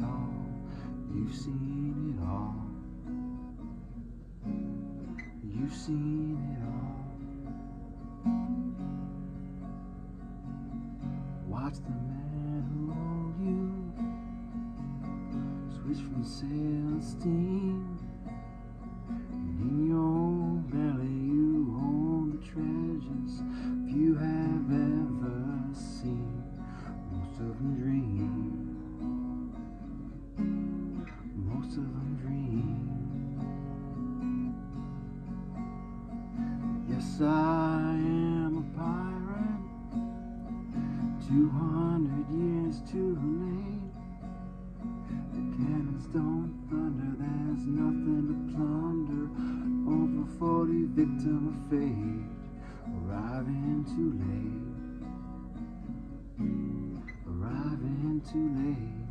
all, you've seen it all. You've seen it all. Watch the man who owned you switch from sails to steam. Yes, I am a pirate. Two hundred years too late. The cannons don't thunder. There's nothing to plunder. Over forty victim of fate. Arriving too late. Arriving too late.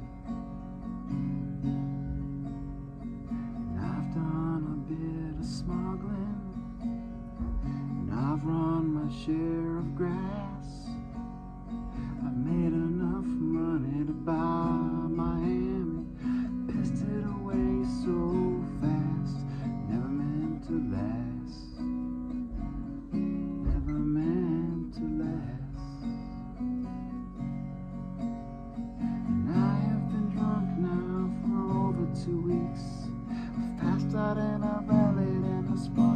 Grass. I've made enough money to buy Miami. Pissed it away so fast. Never meant to last. Never meant to last. And I have been drunk now for over two weeks. I've passed out and I've rallied and a few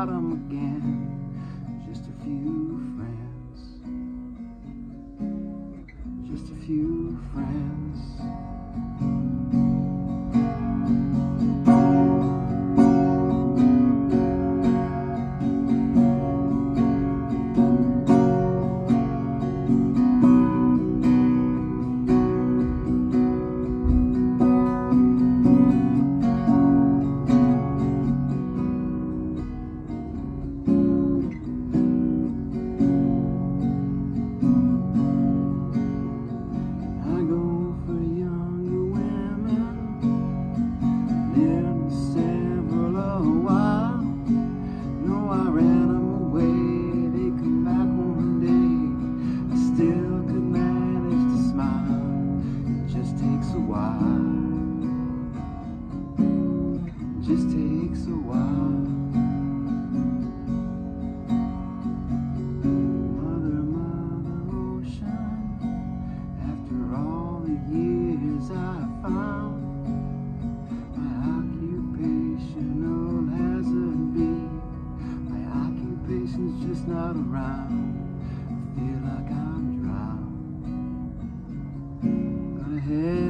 bottom again. Just a few friends. Just a few friends. While. Just takes a while. Mother, mother ocean. After all the years I found my occupational hazard be my occupation's just not around. I feel like I'm drowned. Gonna head